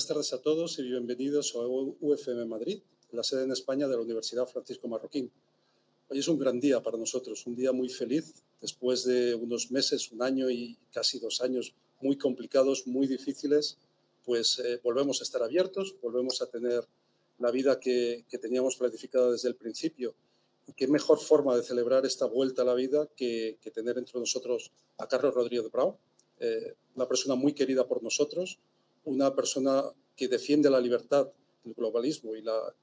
Buenas tardes a todos y bienvenidos a UFM Madrid, la sede en España de la Universidad Francisco Marroquín. Hoy es un gran día para nosotros, un día muy feliz, después de unos meses, un año y casi dos años muy complicados, muy difíciles, pues eh, volvemos a estar abiertos, volvemos a tener la vida que, teníamos planificada desde el principio. Y qué mejor forma de celebrar esta vuelta a la vida que, tener entre nosotros a Carlos Rodríguez Brau, eh, una persona muy querida por nosotros, una persona que defiende la libertad, el globalismo y la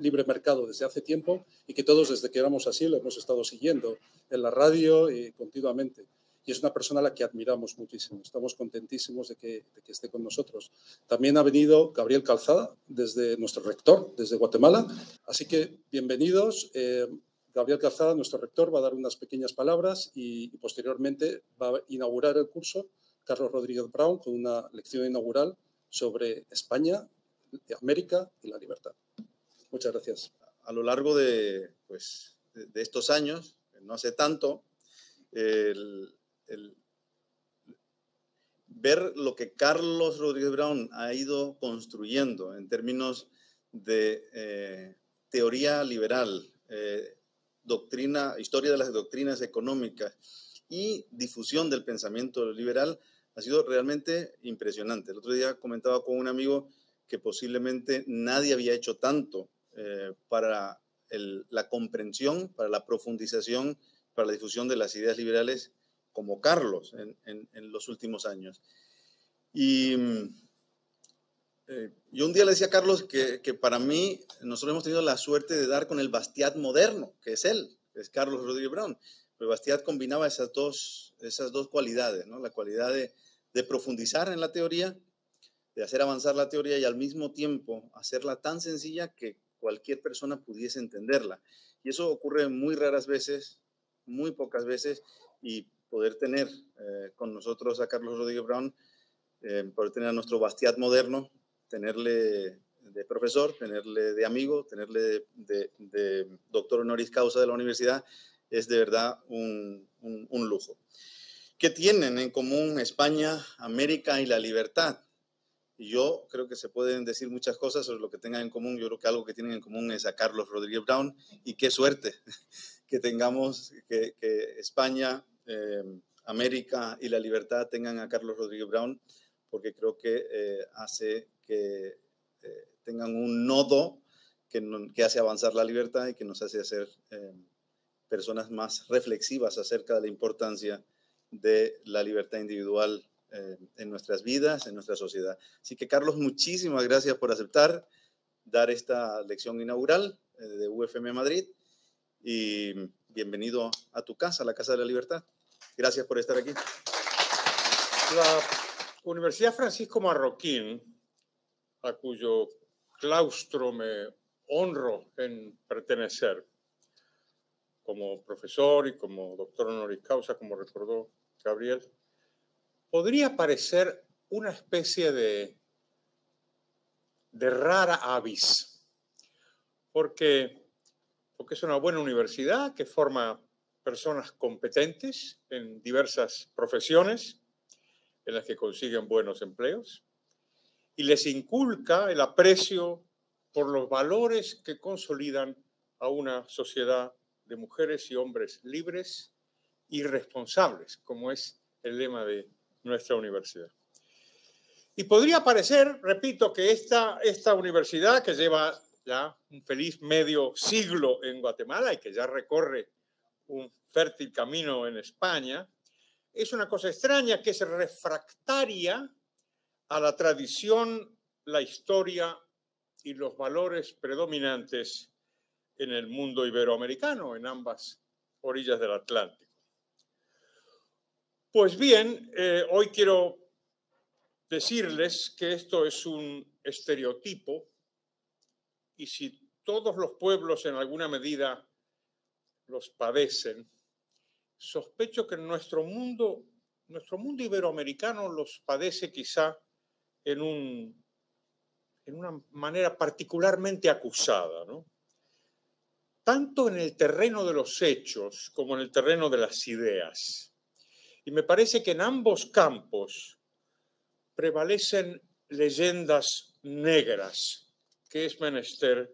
libre mercado desde hace tiempo y que todos desde que éramos así lo hemos estado siguiendo en la radio y continuamente. Y es una persona a la que admiramos muchísimo. Estamos contentísimos de que, esté con nosotros. También ha venido Gabriel Calzada, desde nuestro rector, desde Guatemala. Así que bienvenidos. Eh, Gabriel Calzada, nuestro rector, va a dar unas pequeñas palabras y, y posteriormente va a inaugurar el curso Carlos Rodríguez Brown con una lección inaugural sobre España, América y la libertad. Muchas gracias. A lo largo de, pues, de estos años, no hace tanto, ver lo que Carlos Rodríguez Brown ha ido construyendo en términos de eh, teoría liberal, eh, doctrina, historia de las doctrinas económicas y difusión del pensamiento liberal ha sido realmente impresionante. El otro día comentaba con un amigo que posiblemente nadie había hecho tanto eh, para la comprensión, para la profundización, para la difusión de las ideas liberales como Carlos en, los últimos años. Y eh, yo un día le decía a Carlos que, para mí nosotros hemos tenido la suerte de dar con el Bastiat moderno, que es él, es Carlos Rodríguez Brown. Bastiat combinaba esas dos, esas dos cualidades, ¿no? la cualidad de, de profundizar en la teoría, de hacer avanzar la teoría y al mismo tiempo hacerla tan sencilla que cualquier persona pudiese entenderla. Y eso ocurre muy raras veces, muy pocas veces, y poder tener eh, con nosotros a Carlos Rodríguez Brown, eh, poder tener a nuestro Bastiat moderno, tenerle de profesor, tenerle de amigo, tenerle de, doctor honoris causa de la universidad, es de verdad un, un lujo. ¿Qué tienen en común España, América y la libertad? Yo creo que se pueden decir muchas cosas sobre lo que tengan en común. Yo creo que algo que tienen en común es a Carlos Rodríguez Brown y qué suerte que tengamos, que, España, eh, América y la libertad tengan a Carlos Rodríguez Brown, porque creo que eh, hace que eh, tengan un nodo que, que, hace avanzar la libertad y que nos hace ser personas más reflexivas acerca de la importancia de la libertad individual eh, en nuestras vidas, en nuestra sociedad. Así que, Carlos, muchísimas gracias por aceptar dar esta lección inaugural eh, de UFM Madrid y bienvenido a tu casa, la Casa de la Libertad. Gracias por estar aquí. La Universidad Francisco Marroquín, a cuyo claustro me honro en pertenecer, como profesor y como doctor honoris causa, como recordó Gabriel, podría parecer una especie de, de rara avis, porque, porque es una buena universidad que forma personas competentes en diversas profesiones en las que consiguen buenos empleos y les inculca el aprecio por los valores que consolidan a una sociedad de mujeres y hombres libres irresponsables, como es el lema de nuestra universidad. Y podría parecer, repito, que esta, esta universidad que lleva ya un feliz medio siglo en Guatemala y que ya recorre un fértil camino en España, es una cosa extraña que es refractaria a la tradición, la historia y los valores predominantes en el mundo iberoamericano, en ambas orillas del Atlántico. Pues bien, eh, hoy quiero decirles que esto es un estereotipo y si todos los pueblos en alguna medida los padecen, sospecho que nuestro mundo, nuestro mundo iberoamericano los padece quizá en, en una manera particularmente acusada, tanto en el terreno de los hechos como en el terreno de las ideas. Y me parece que en ambos campos prevalecen leyendas negras que es menester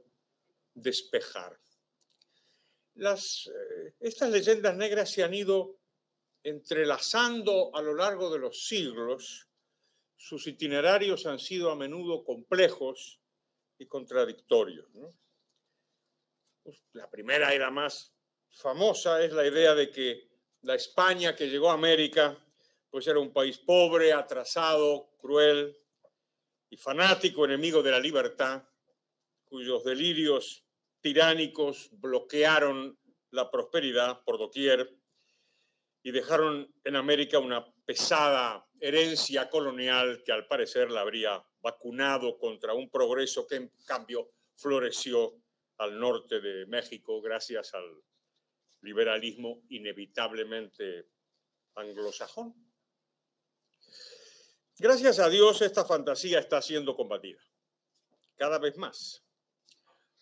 despejar. Las, eh, estas leyendas negras se han ido entrelazando a lo largo de los siglos, sus itinerarios han sido a menudo complejos y contradictorios. Pues, la primera y la más famosa es la idea de que la España que llegó a América pues era un país pobre, atrasado, cruel y fanático, enemigo de la libertad, cuyos delirios tiránicos bloquearon la prosperidad por doquier y dejaron en América una pesada herencia colonial que al parecer la habría vacunado contra un progreso que en cambio floreció al norte de México gracias al liberalismo inevitablemente anglosajón. Gracias a Dios esta fantasía está siendo combatida, cada vez más.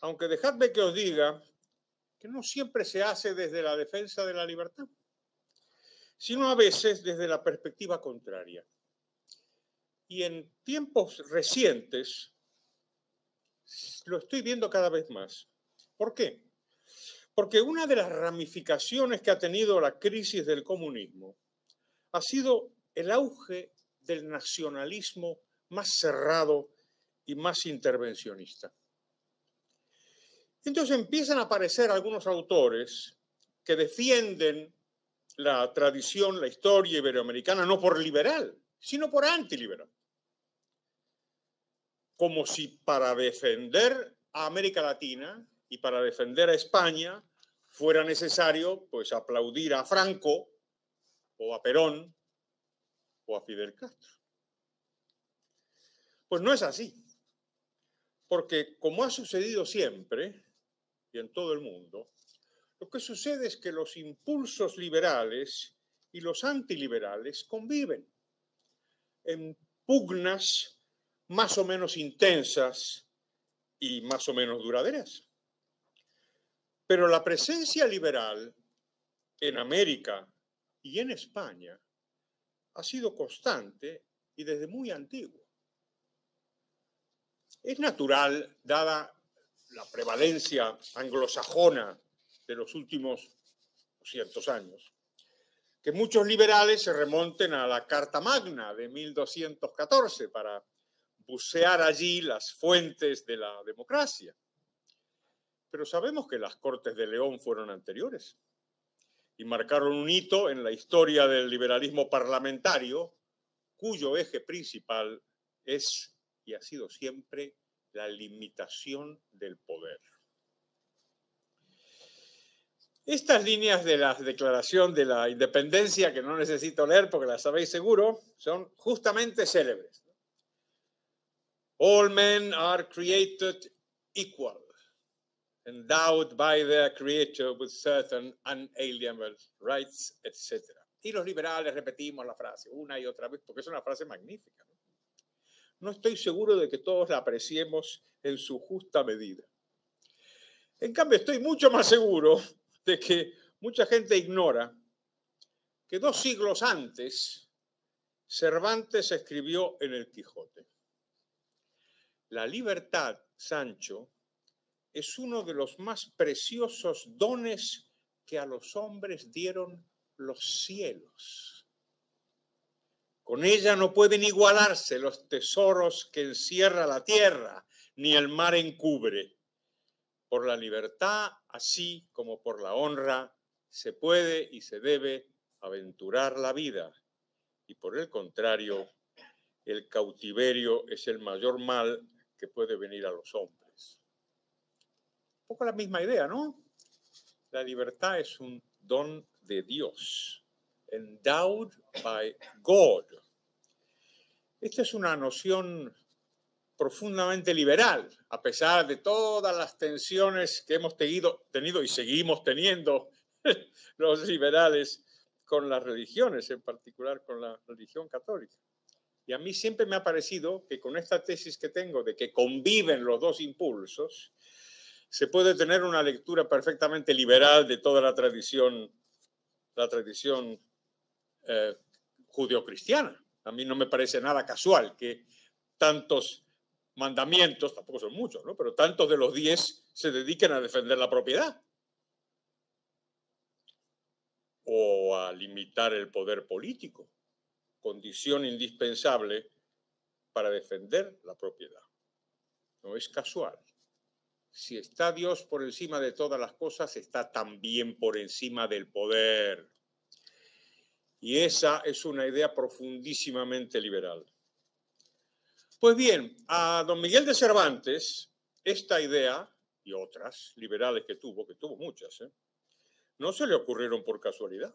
Aunque dejadme que os diga que no siempre se hace desde la defensa de la libertad, sino a veces desde la perspectiva contraria. Y en tiempos recientes lo estoy viendo cada vez más. ¿Por qué? Porque una de las ramificaciones que ha tenido la crisis del comunismo ha sido el auge del nacionalismo más cerrado y más intervencionista. Entonces empiezan a aparecer algunos autores que defienden la tradición, la historia iberoamericana, no por liberal, sino por antiliberal. Como si para defender a América Latina y para defender a España fuera necesario pues aplaudir a Franco o a Perón o a Fidel Castro. Pues no es así. Porque como ha sucedido siempre y en todo el mundo, lo que sucede es que los impulsos liberales y los antiliberales conviven en pugnas más o menos intensas y más o menos duraderas. Pero la presencia liberal en América y en España ha sido constante y desde muy antiguo. Es natural, dada la prevalencia anglosajona de los últimos 200 años, que muchos liberales se remonten a la Carta Magna de 1214 para bucear allí las fuentes de la democracia. Pero sabemos que las Cortes de León fueron anteriores y marcaron un hito en la historia del liberalismo parlamentario, cuyo eje principal es y ha sido siempre la limitación del poder. Estas líneas de la Declaración de la Independencia, que no necesito leer porque las sabéis seguro, son justamente célebres. All men are created equal, endowed by their creator with certain unalienable rights, etc. Y los liberales repetimos la frase una y otra vez porque es una frase magnífica. no estoy seguro de que todos la apreciemos en su justa medida. En cambio, estoy mucho más seguro de que mucha gente ignora que dos siglos antes Cervantes escribió en el Quijote. La libertad, Sancho, es uno de los más preciosos dones que a los hombres dieron los cielos. Con ella no pueden igualarse los tesoros que encierra la tierra, ni el mar encubre. Por la libertad, así como por la honra, se puede y se debe aventurar la vida. Y por el contrario, el cautiverio es el mayor mal que puede venir a los hombres. Un poco la misma idea, ¿no? La libertad es un don de Dios, endowed by God. Esta es una noción profundamente liberal, a pesar de todas las tensiones que hemos tenido, tenido y seguimos teniendo los liberales con las religiones, en particular con la religión católica. Y a mí siempre me ha parecido que con esta tesis que tengo de que conviven los dos impulsos, se puede tener una lectura perfectamente liberal de toda la tradición, la tradición eh, judeocristiana. A mí no me parece nada casual que tantos mandamientos, tampoco son muchos, ¿no? pero tantos de los diez se dediquen a defender la propiedad o a limitar el poder político, condición indispensable para defender la propiedad. No es casual. Si está Dios por encima de todas las cosas, está también por encima del poder. Y esa es una idea profundísimamente liberal. Pues bien, a don Miguel de Cervantes, esta idea y otras liberales que tuvo, que tuvo muchas, ¿eh? no se le ocurrieron por casualidad,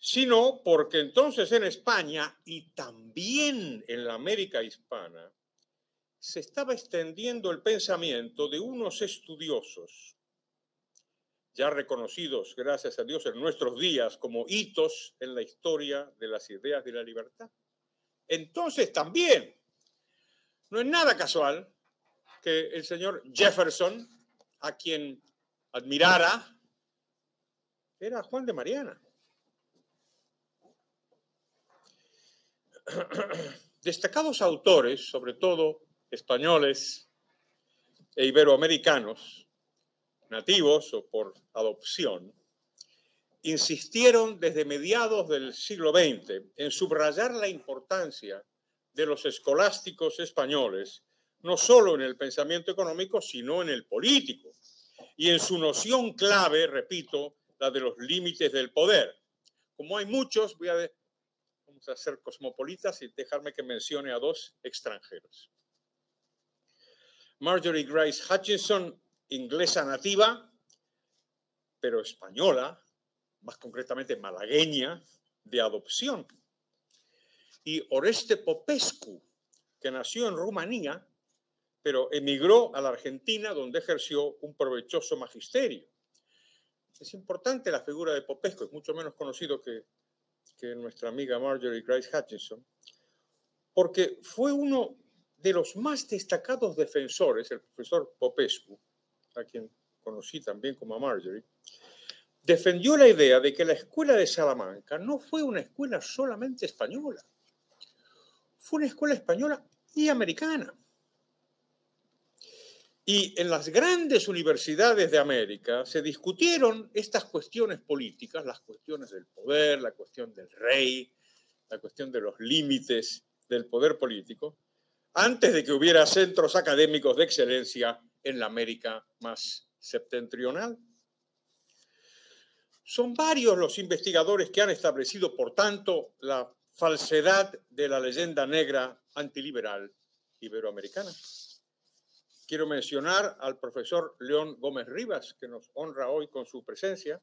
sino porque entonces en España y también en la América hispana se estaba extendiendo el pensamiento de unos estudiosos, ya reconocidos, gracias a Dios, en nuestros días como hitos en la historia de las ideas de la libertad. Entonces también, no es nada casual que el señor Jefferson, a quien admirara, era Juan de Mariana. Destacados autores, sobre todo españoles e iberoamericanos, nativos o por adopción, insistieron desde mediados del siglo XX en subrayar la importancia de los escolásticos españoles, no solo en el pensamiento económico, sino en el político, y en su noción clave, repito, la de los límites del poder. Como hay muchos, voy a, vamos a ser cosmopolitas y dejarme que mencione a dos extranjeros. Marjorie Grace Hutchinson, inglesa nativa, pero española, más concretamente malagueña, de adopción. Y Oreste Popescu, que nació en Rumanía, pero emigró a la Argentina, donde ejerció un provechoso magisterio. Es importante la figura de Popescu, es mucho menos conocido que, que nuestra amiga Marjorie Grace Hutchinson, porque fue uno de los más destacados defensores, el profesor Popescu, a quien conocí también como a Marjorie, defendió la idea de que la escuela de Salamanca no fue una escuela solamente española, fue una escuela española y americana. Y en las grandes universidades de América se discutieron estas cuestiones políticas, las cuestiones del poder, la cuestión del rey, la cuestión de los límites del poder político, antes de que hubiera centros académicos de excelencia en la América más septentrional. Son varios los investigadores que han establecido, por tanto, la falsedad de la leyenda negra antiliberal iberoamericana. Quiero mencionar al profesor León Gómez Rivas, que nos honra hoy con su presencia,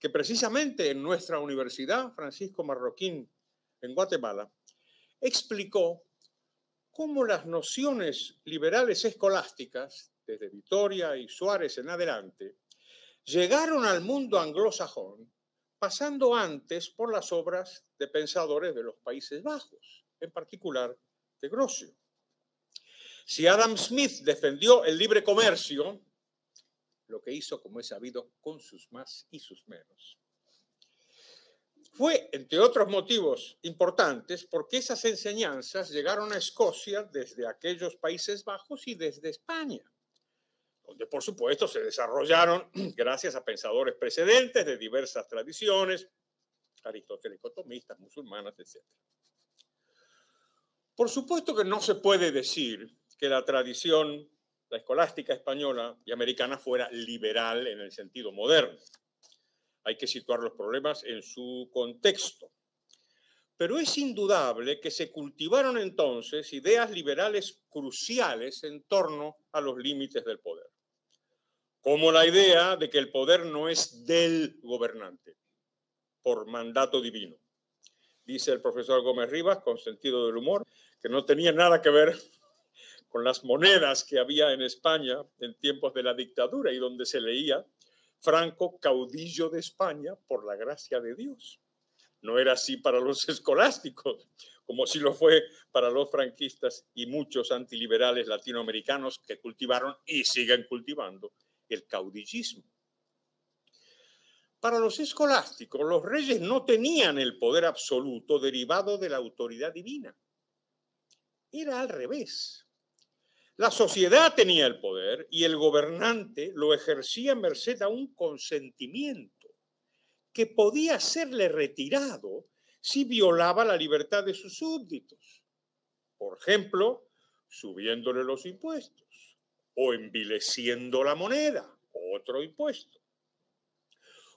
que precisamente en nuestra universidad, Francisco Marroquín, en Guatemala, explicó cómo las nociones liberales escolásticas, desde Vitoria y Suárez en adelante, llegaron al mundo anglosajón pasando antes por las obras de pensadores de los Países Bajos, en particular de Grocio. Si Adam Smith defendió el libre comercio, lo que hizo, como es sabido, con sus más y sus menos, fue, entre otros motivos importantes, porque esas enseñanzas llegaron a Escocia desde aquellos Países Bajos y desde España, donde por supuesto se desarrollaron gracias a pensadores precedentes de diversas tradiciones, aristotélico-tomistas, musulmanas, etc. Por supuesto que no se puede decir que la tradición, la escolástica española y americana fuera liberal en el sentido moderno hay que situar los problemas en su contexto. Pero es indudable que se cultivaron entonces ideas liberales cruciales en torno a los límites del poder, como la idea de que el poder no es del gobernante, por mandato divino. Dice el profesor Gómez Rivas, con sentido del humor, que no tenía nada que ver con las monedas que había en España en tiempos de la dictadura y donde se leía Franco, caudillo de España por la gracia de Dios. No era así para los escolásticos, como si lo fue para los franquistas y muchos antiliberales latinoamericanos que cultivaron y siguen cultivando el caudillismo. Para los escolásticos, los reyes no tenían el poder absoluto derivado de la autoridad divina. era al revés. La sociedad tenía el poder y el gobernante lo ejercía merced a un consentimiento que podía serle retirado si violaba la libertad de sus súbditos. Por ejemplo, subiéndole los impuestos o envileciendo la moneda, otro impuesto.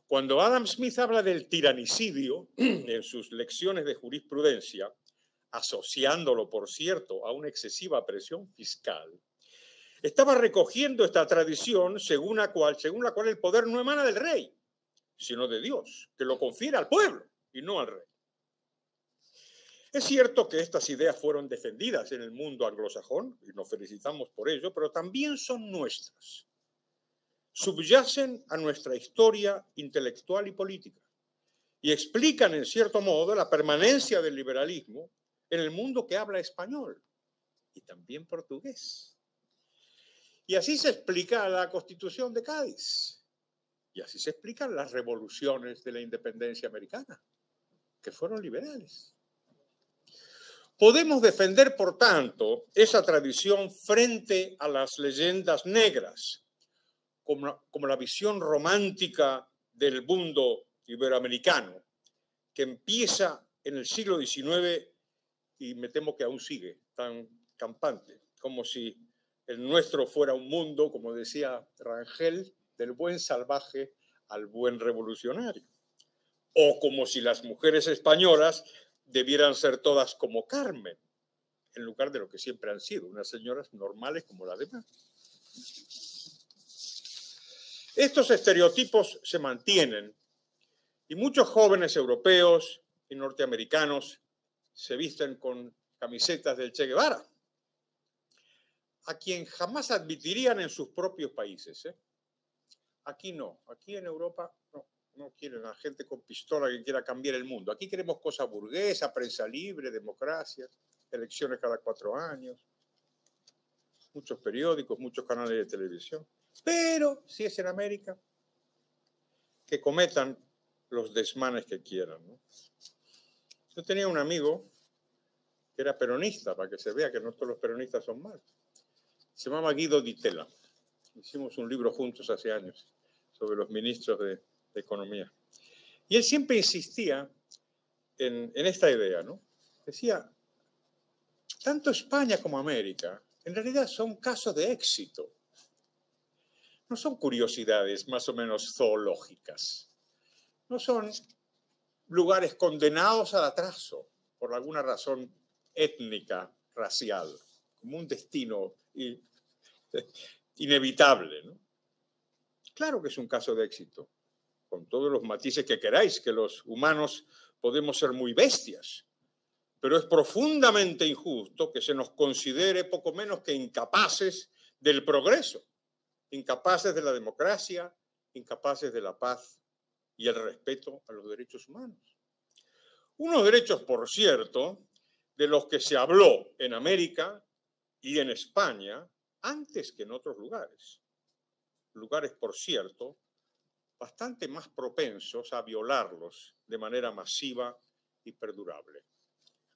Cuando Adam Smith habla del tiranicidio en sus lecciones de jurisprudencia, asociándolo, por cierto, a una excesiva presión fiscal, estaba recogiendo esta tradición según la, cual, el poder no emana del rey, sino de Dios, que lo confiere al pueblo y no al rey. Es cierto que estas ideas fueron defendidas en el mundo anglosajón, y nos felicitamos por ello, pero también son nuestras. Subyacen a nuestra historia intelectual y política y explican, en cierto modo, la permanencia del liberalismo en el mundo que habla español y también portugués. Y así se explica la constitución de Cádiz. Y así se explican las revoluciones de la independencia americana, que fueron liberales. Podemos defender, por tanto, esa tradición frente a las leyendas negras, como, como la visión romántica del mundo iberoamericano, que empieza en el siglo XIX y me temo que aún sigue tan campante, como si el nuestro fuera un mundo, como decía Rangel, del buen salvaje al buen revolucionario. O como si las mujeres españolas debieran ser todas como Carmen, en lugar de lo que siempre han sido, unas señoras normales como las demás. Estos estereotipos se mantienen y muchos jóvenes europeos y norteamericanos se visten con camisetas del Che Guevara, a quien jamás admitirían en sus propios países. ¿eh? Aquí no, aquí en Europa no, no quieren a gente con pistola que quiera cambiar el mundo. Aquí queremos cosa burguesa, prensa libre, democracia, elecciones cada cuatro años, muchos periódicos, muchos canales de televisión. Pero si es en América, que cometan los desmanes que quieran. Yo tenía un amigo que era peronista, para que se vea que no todos los peronistas son malos. Se llamaba Guido Di Tella. Hicimos un libro juntos hace años sobre los ministros de, Economía. Y él siempre insistía en, en esta idea, ¿no? Decía, tanto España como América en realidad son casos de éxito. No son curiosidades más o menos zoológicas. No son lugares condenados al atraso por alguna razón étnica, racial, como un destino inevitable. Claro que es un caso de éxito, con todos los matices que queráis, que los humanos podemos ser muy bestias, pero es profundamente injusto que se nos considere poco menos que incapaces del progreso, incapaces de la democracia, incapaces de la paz y el respeto a los derechos humanos. Unos derechos, por cierto, de los que se habló en América y en España antes que en otros lugares. Lugares, por cierto, bastante más propensos a violarlos de manera masiva y perdurable,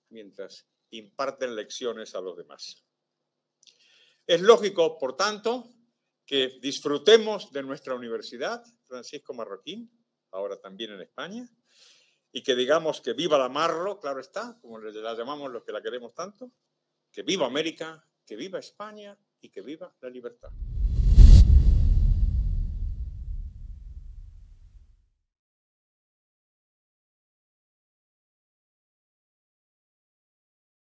mientras imparten lecciones a los demás. Es lógico, por tanto, que disfrutemos de nuestra universidad, Francisco Marroquín, ahora también en España, y que digamos que viva la Marro, claro está, como la llamamos los que la queremos tanto, que viva América, que viva España y que viva la libertad.